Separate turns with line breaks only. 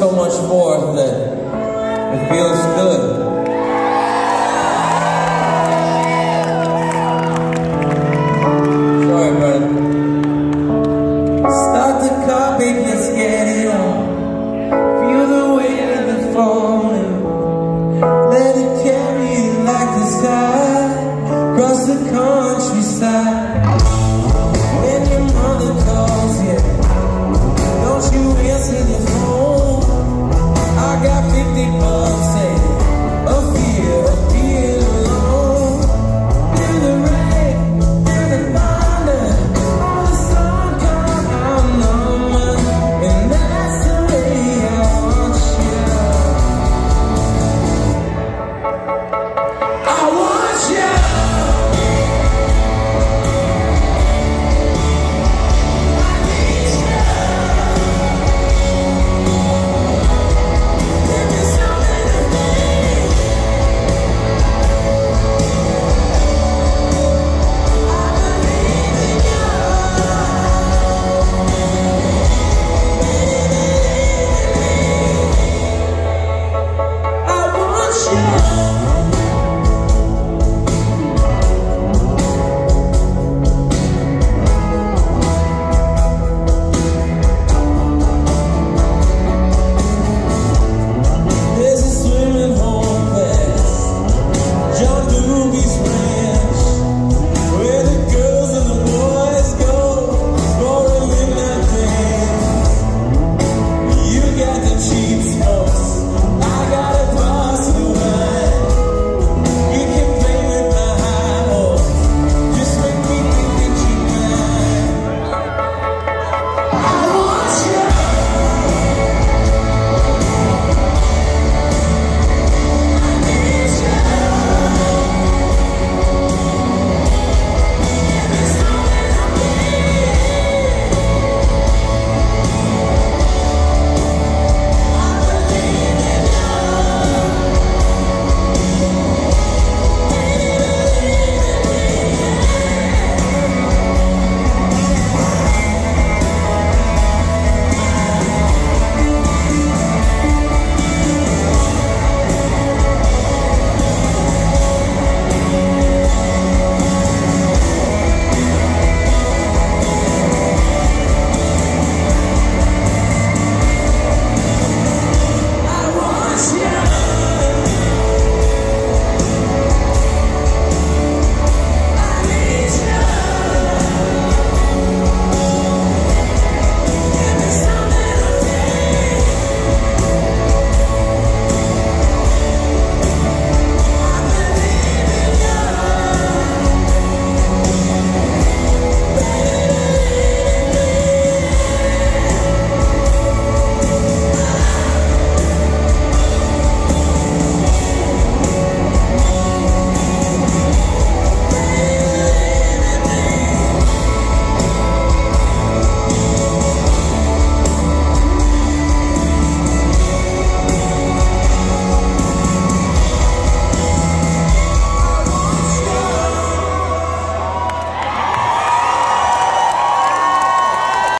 So much hope that it feels good. Sorry, brother. Start to copy, just get it on. Feel the weight of the fall.